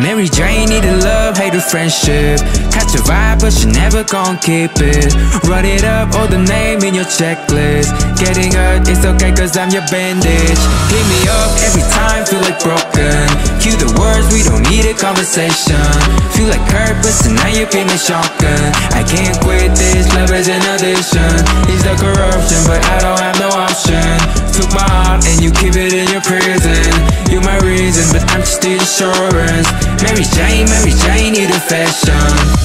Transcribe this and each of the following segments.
Mary Jane need a love, hate a friendship. Catch a vibe, but you never gon' keep it. Run it up, or the name in your checklist. Getting hurt, it's okay, cause I'm your bandage. Hit me up every time, feel like broken. Cue the words, we don't need a conversation. Feel like Kurt, but so now you be my shotgun. I can't quit this, love is an addiction. It's the corruption, but I don't have no option. Took my heart and you keep it in your prison. Insurance. Mary Jane, Mary Jane, you the fashion.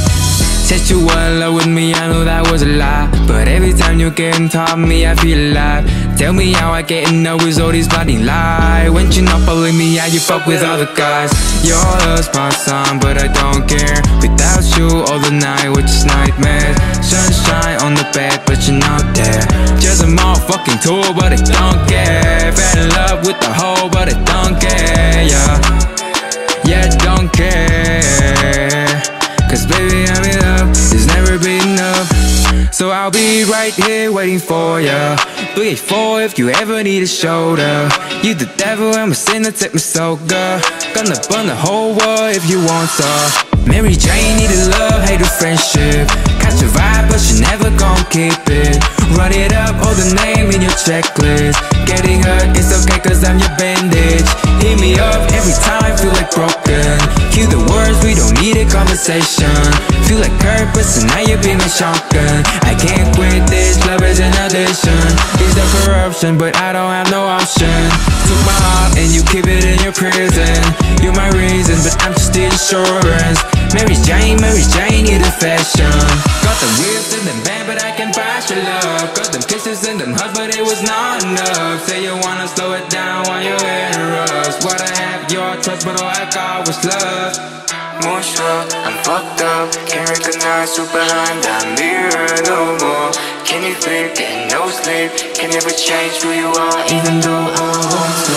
Said you were love with me, I know that was a lie. But every time you get on top of me, I feel alive. Tell me how I get in love with all these bloody lies. When you not believe me, how you fuck with other guys? Your love's past on, but I don't care. Without you, all the night, with just nightmares Sunshine on the bed, but you're not there. Just a motherfucking tool, but I don't care. Fell in love with the hoe, but I I'm love, never been enough. So I'll be right here waiting for ya. 384 if you ever need a shoulder. You the devil, I'm a sinner, take me so good Gonna burn the whole world if you want to. Mary Jane need a love, hate a friendship. Catch a vibe but she never gon' keep it. Run it up, hold the name in your checklist. Getting hurt, it's okay cause I'm your bandage. Hit me up every time, feel like broken Cue the words, we don't need a conversation. Feel like purpose and now you be my shotgun. I can't quit this, love is an addiction. It's the corruption, but I don't have no option. Took my heart and you keep it in your prison. You're my reason, but I'm just the insurance. Mary Jane, Mary Jane, you're the fashion. Got the whips and the band, but I can buy your love Got them kisses and them hugs, but it was not enough. Say you wanna slow it down while you're in a rush What I have, your trust, but all I got was love. Moonstruck, I'm fucked up. Can't recognize you behind that mirror no more. Can you think, getting no sleep? Can never change who you are Even though I want to